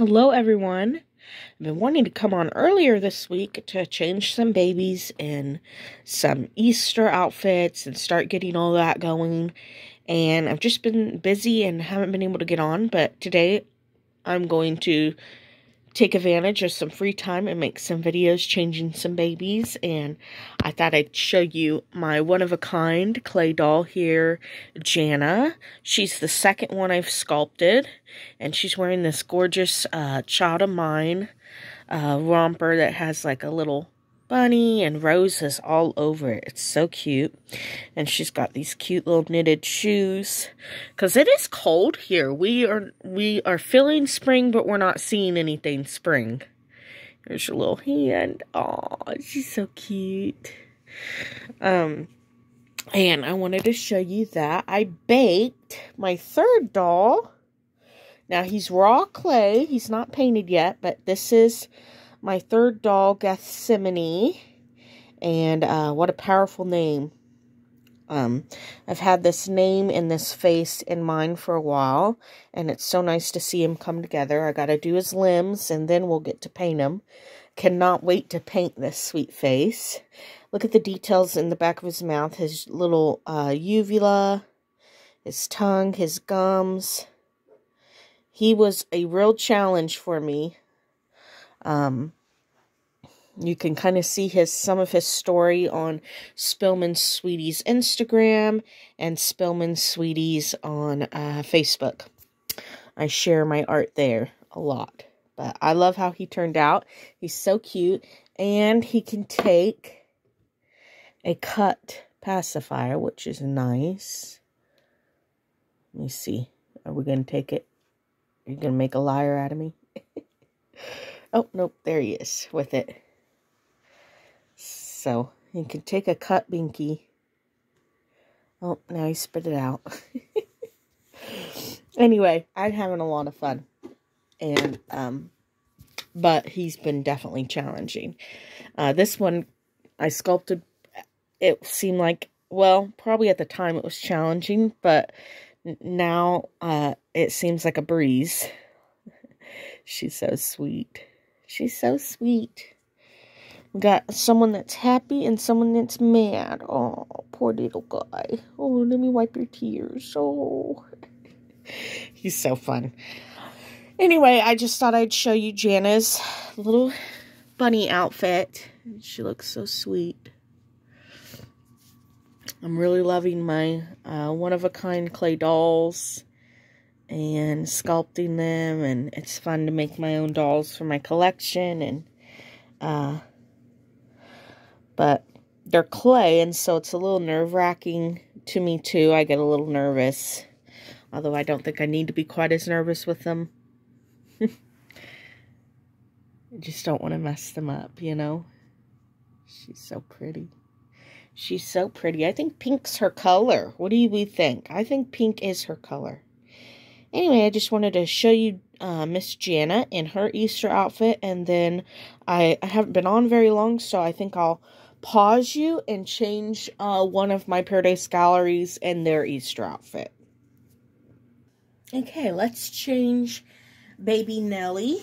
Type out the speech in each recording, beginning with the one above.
Hello, everyone. I've been wanting to come on earlier this week to change some babies in some Easter outfits and start getting all that going. And I've just been busy and haven't been able to get on, but today I'm going to take advantage of some free time and make some videos changing some babies and I thought I'd show you my one-of-a-kind clay doll here, Jana. She's the second one I've sculpted and she's wearing this gorgeous uh, Child of Mine uh, romper that has like a little bunny and roses all over it. It's so cute. And she's got these cute little knitted shoes. Cause it is cold here. We are we are feeling spring, but we're not seeing anything spring. There's your little hand. Oh, she's so cute. Um and I wanted to show you that I baked my third doll. Now he's raw clay. He's not painted yet, but this is my third doll, Gethsemane. And uh, what a powerful name. Um, I've had this name and this face in mind for a while, and it's so nice to see him come together. I got to do his limbs, and then we'll get to paint him. Cannot wait to paint this sweet face. Look at the details in the back of his mouth, his little uh, uvula, his tongue, his gums. He was a real challenge for me um, you can kind of see his some of his story on Spillman Sweeties Instagram and Spillman Sweeties on uh, Facebook. I share my art there a lot. But I love how he turned out. He's so cute. And he can take a cut pacifier, which is nice. Let me see. Are we to take it? Are you to make a liar out of me? Oh, nope, there he is with it. So, you can take a cut binky. Oh, now he spit it out. anyway, I'm having a lot of fun. And, um, but he's been definitely challenging. Uh, this one, I sculpted, it seemed like, well, probably at the time it was challenging, but now, uh, it seems like a breeze. She's so sweet. She's so sweet. We got someone that's happy and someone that's mad. Oh, poor little guy. Oh, let me wipe your tears. Oh, he's so fun. Anyway, I just thought I'd show you Jana's little bunny outfit. She looks so sweet. I'm really loving my uh, one-of-a-kind clay dolls and sculpting them and it's fun to make my own dolls for my collection and uh but they're clay and so it's a little nerve-wracking to me too. I get a little nervous although I don't think I need to be quite as nervous with them. I just don't want to mess them up you know? She's so pretty. She's so pretty. I think pink's her color. What do you think? I think pink is her color Anyway, I just wanted to show you uh, Miss Jana in her Easter outfit. And then I, I haven't been on very long, so I think I'll pause you and change uh, one of my Paradise Galleries and their Easter outfit. Okay, let's change Baby Nellie.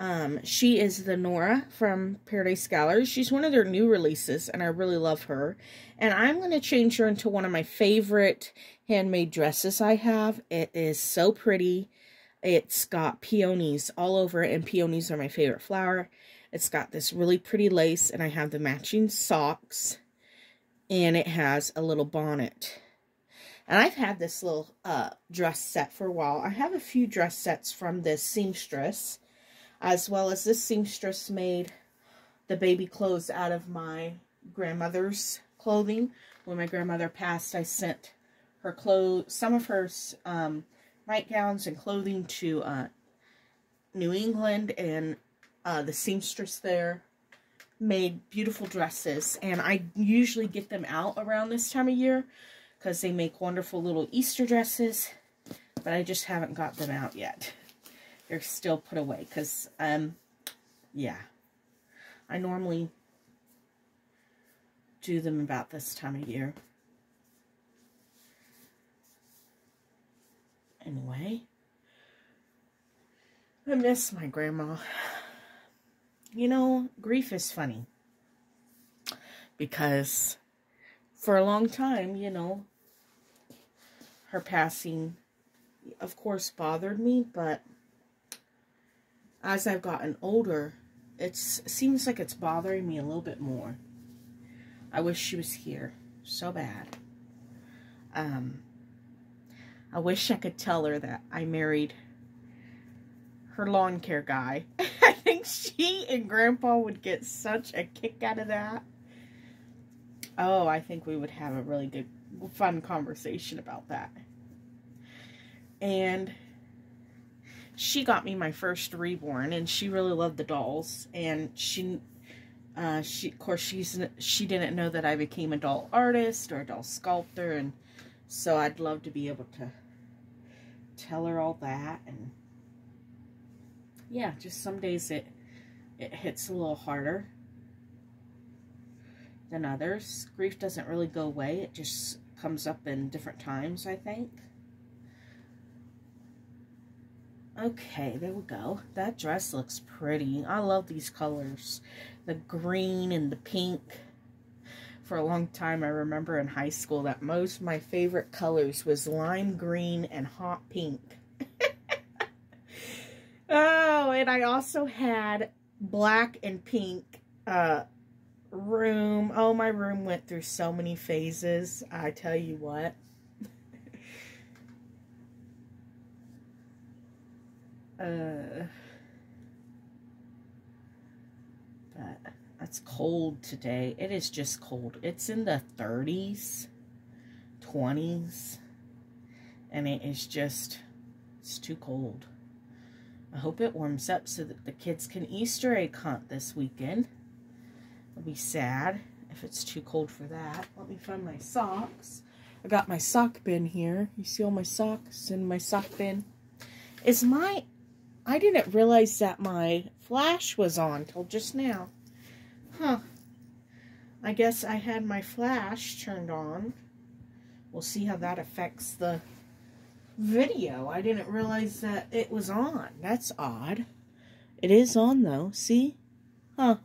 Um, she is the Nora from Paradise Gallery. She's one of their new releases, and I really love her. And I'm going to change her into one of my favorite handmade dresses I have. It is so pretty. It's got peonies all over it, and peonies are my favorite flower. It's got this really pretty lace, and I have the matching socks, and it has a little bonnet. And I've had this little uh, dress set for a while. I have a few dress sets from this seamstress as well as this seamstress made the baby clothes out of my grandmother's clothing. When my grandmother passed, I sent her clothes, some of her um, nightgowns and clothing to uh, New England, and uh, the seamstress there made beautiful dresses. And I usually get them out around this time of year because they make wonderful little Easter dresses, but I just haven't got them out yet they're still put away because, um, yeah, I normally do them about this time of year. Anyway, I miss my grandma. You know, grief is funny. Because for a long time, you know, her passing, of course, bothered me, but as I've gotten older, it seems like it's bothering me a little bit more. I wish she was here so bad. Um, I wish I could tell her that I married her lawn care guy. I think she and Grandpa would get such a kick out of that. Oh, I think we would have a really good, fun conversation about that. And she got me my first reborn, and she really loved the dolls. And she, uh, she of course, she's she didn't know that I became a doll artist or a doll sculptor, and so I'd love to be able to tell her all that and yeah, just some days it it hits a little harder than others. Grief doesn't really go away. It just comes up in different times, I think. Okay, there we go. That dress looks pretty. I love these colors. The green and the pink. For a long time, I remember in high school that most of my favorite colors was lime green and hot pink. Oh, and I also had black and pink uh, room. Oh, my room went through so many phases. I tell you what. Uh, but it's cold today. It is just cold. It's in the 30s, 20s, and it is just, it's too cold. I hope it warms up so that the kids can Easter egg hunt this weekend. It'll be sad if it's too cold for that. Let me find my socks. I got my sock bin here. You see all my socks in my sock bin? Is my... I didn't realize that my flash was on till just now. Huh. I guess I had my flash turned on. We'll see how that affects the video. I didn't realize that it was on. That's odd. It is on, though. See? Huh.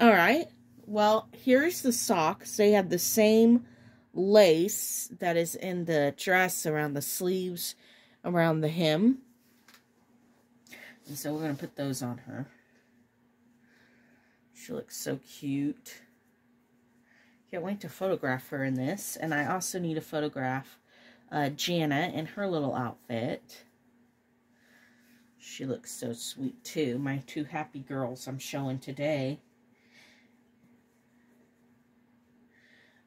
Alright. Well, here's the socks. They have the same lace that is in the dress around the sleeves, around the hem. And so we're going to put those on her. She looks so cute. Can't wait to photograph her in this. And I also need to photograph uh, Jana in her little outfit. She looks so sweet too. My two happy girls I'm showing today.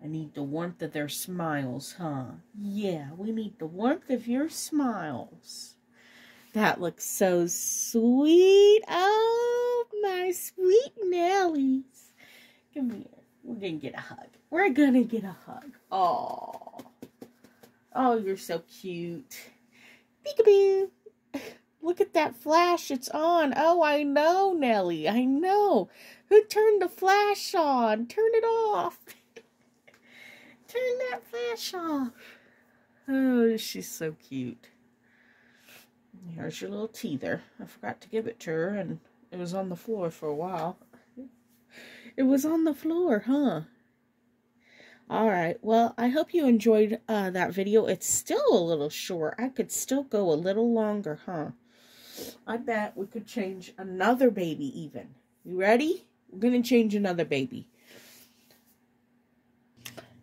I need the warmth of their smiles, huh? Yeah, we need the warmth of your smiles. That looks so sweet. Oh, my sweet Nellies. Come here. We're going to get a hug. We're going to get a hug. Oh. Oh, you're so cute. Peekaboo. Look at that flash. It's on. Oh, I know, Nellie. I know. Who turned the flash on? Turn it off. Turn that flash off. Oh, she's so cute. Here's your little teether. I forgot to give it to her, and it was on the floor for a while. It was on the floor, huh? Alright, well, I hope you enjoyed uh, that video. It's still a little short. I could still go a little longer, huh? I bet we could change another baby even. You ready? We're going to change another baby.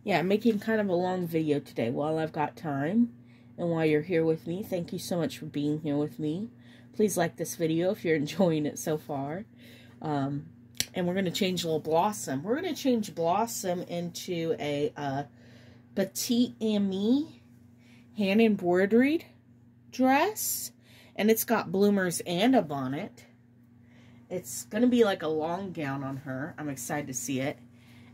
Yeah, I'm making kind of a long video today while I've got time. And while you're here with me, thank you so much for being here with me. Please like this video if you're enjoying it so far. Um, and we're going to change little Blossom. We're going to change Blossom into a uh, Petite Amie hand embroidered dress. And it's got bloomers and a bonnet. It's going to be like a long gown on her. I'm excited to see it.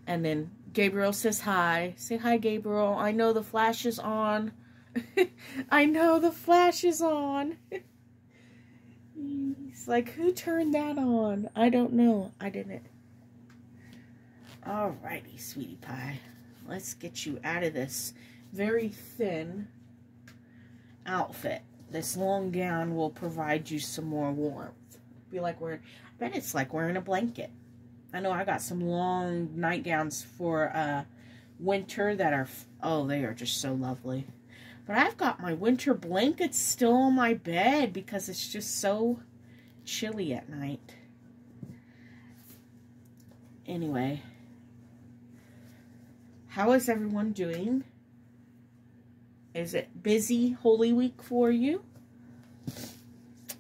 And then Gabriel says hi. Say hi, Gabriel. I know the flash is on. I know the flash is on. He's like, who turned that on? I don't know. I didn't. Alrighty, sweetie pie. Let's get you out of this very thin outfit. this long gown will provide you some more warmth. Be like wearing, I bet it's like wearing a blanket. I know I got some long nightgowns for uh, winter that are, oh, they are just so lovely. But I've got my winter blankets still on my bed because it's just so chilly at night. Anyway, how is everyone doing? Is it busy Holy Week for you?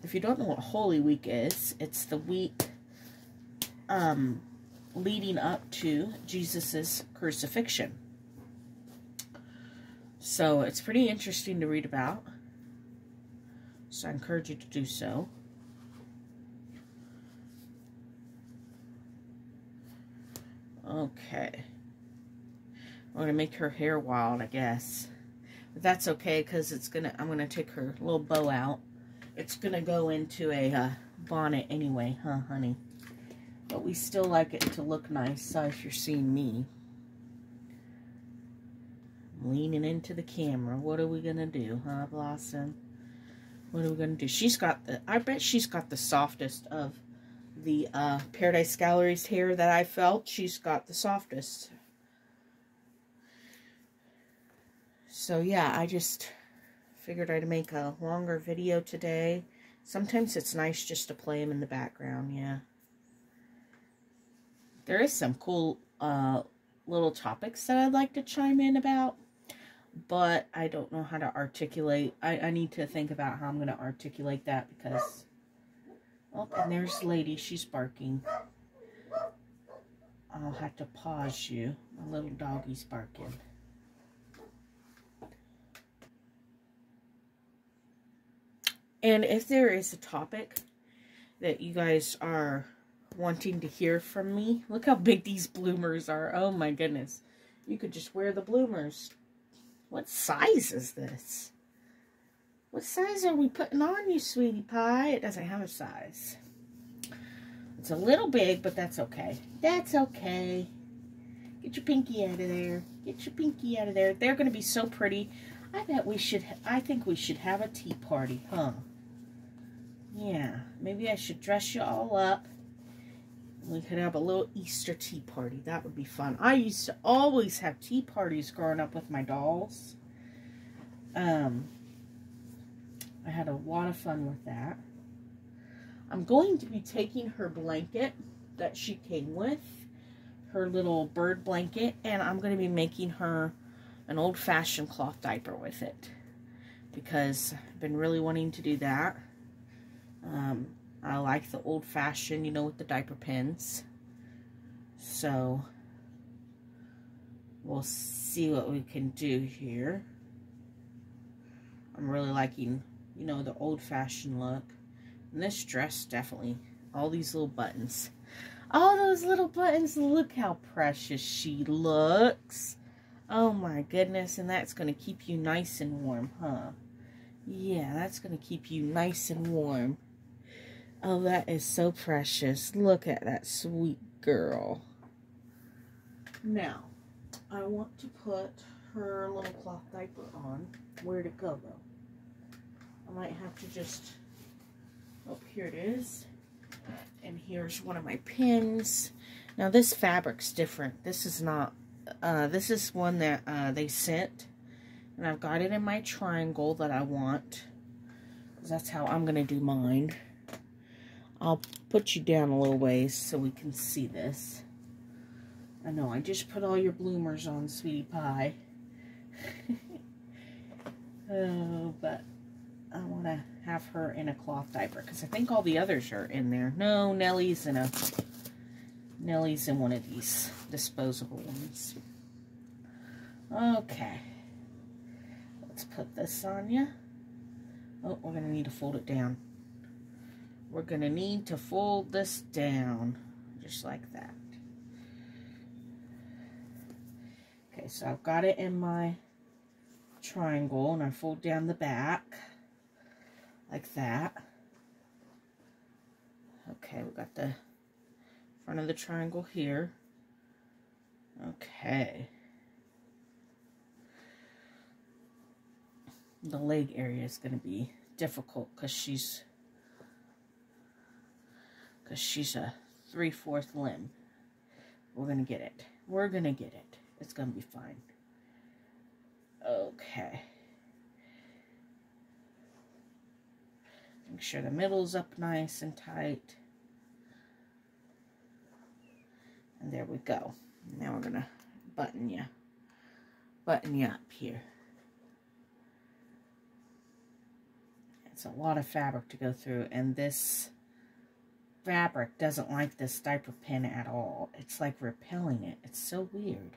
If you don't know what Holy Week is, it's the week um, leading up to Jesus's crucifixion. So it's pretty interesting to read about. So I encourage you to do so. Okay. I'm going to make her hair wild, I guess. But that's okay because it's going to, I'm going to take her little bow out. It's going to go into a uh, bonnet anyway, huh, honey? But we still like it to look nice, so if you're seeing me. Leaning into the camera. What are we going to do, huh, Blossom? What are we going to do? She's got the, I bet she's got the softest of the uh, Paradise Galleries hair that I felt. She's got the softest. So yeah, I just figured I'd make a longer video today. Sometimes it's nice just to play them in the background, yeah. There is some cool uh, little topics that I'd like to chime in about, but I don't know how to articulate. I, I need to think about how I'm going to articulate that because Oh, and there's Lady. She's barking. I'll have to pause you. My little doggy's barking. And if there is a topic that you guys are wanting to hear from me, look how big these bloomers are. Oh my goodness. You could just wear the bloomers. What size is this? What size are we putting on you, sweetie pie? It doesn't have a size. It's a little big, but that's okay. That's okay. Get your pinky out of there. Get your pinky out of there. They're going to be so pretty. I bet we should, I think we should have a tea party, huh? Yeah, maybe I should dress you all up. We could have a little Easter tea party. That would be fun. I used to always have tea parties growing up with my dolls. Um, I had a lot of fun with that. I'm going to be taking her blanket that she came with, her little bird blanket, and I'm going to be making her an old-fashioned cloth diaper with it because I've been really wanting to do that. Um, I like the old-fashioned, you know, with the diaper pins. So, we'll see what we can do here. I'm really liking you know, the old-fashioned look. And this dress, definitely. All these little buttons. All those little buttons. Look how precious she looks. Oh my goodness. And that's going to keep you nice and warm, huh? Yeah, that's going to keep you nice and warm. Oh, that is so precious. Look at that sweet girl. Now, I want to put her little cloth diaper on. Where'd it go, though? I might have to just, oh, here it is. And here's one of my pins. Now, this fabric's different. This is not, uh, this is one that uh, they sent. And I've got it in my triangle that I want. That's how I'm going to do mine. I'll put you down a little ways so we can see this. I know, I just put all your bloomers on, sweetie pie. oh, but I want to have her in a cloth diaper because I think all the others are in there. No, Nellie's in a Nellie's in one of these disposable ones. Okay. Let's put this on you. Oh, we're going to need to fold it down. We're going to need to fold this down just like that. Okay, so I've got it in my triangle and I fold down the back like that. Okay, we got the front of the triangle here. Okay. The leg area is going to be difficult because she's because she's a three-fourth limb. We're going to get it. We're going to get it. It's going to be fine. Okay. Make sure the middle's up nice and tight. And there we go. Now we're going to button you. Button you up here. It's a lot of fabric to go through. And this fabric doesn't like this diaper pin at all. It's like repelling it. It's so weird.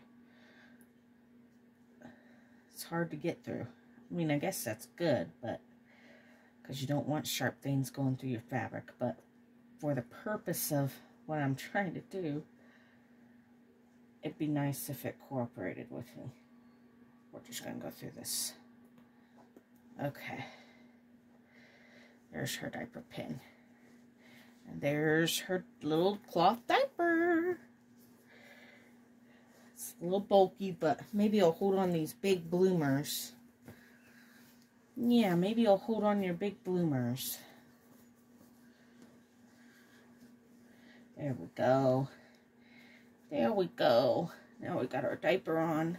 It's hard to get through. I mean, I guess that's good, but because you don't want sharp things going through your fabric. But for the purpose of what I'm trying to do, it'd be nice if it cooperated with me. We're just going to go through this. Okay. There's her diaper pin. There's her little cloth diaper. It's a little bulky, but maybe I'll hold on these big bloomers. Yeah, maybe I'll hold on your big bloomers. There we go. There we go. Now we got our diaper on.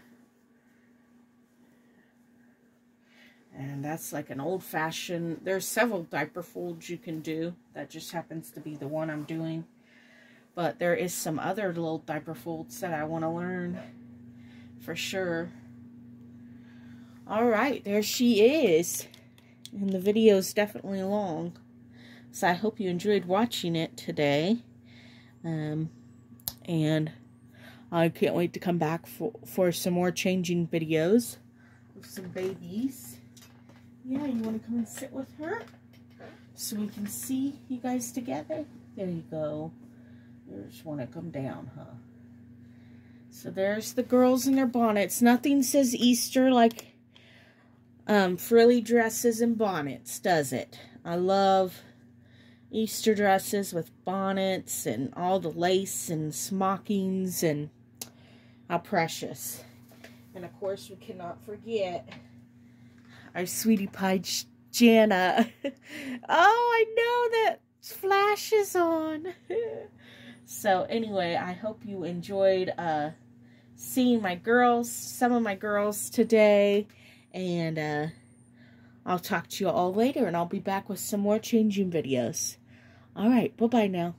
And that's like an old-fashioned, there's several diaper folds you can do. That just happens to be the one I'm doing. But there is some other little diaper folds that I want to learn for sure. Alright, there she is. And the video is definitely long. So I hope you enjoyed watching it today. Um, and I can't wait to come back for, for some more changing videos of some babies. Yeah, you want to come and sit with her? So we can see you guys together? There you go. You just want to come down, huh? So there's the girls in their bonnets. Nothing says Easter like um, frilly dresses and bonnets, does it? I love Easter dresses with bonnets and all the lace and smockings and how precious. And of course, we cannot forget our sweetie pie Jana. oh, I know that flash is on. so anyway, I hope you enjoyed uh, seeing my girls, some of my girls today. And uh, I'll talk to you all later and I'll be back with some more changing videos. All right, bye-bye now.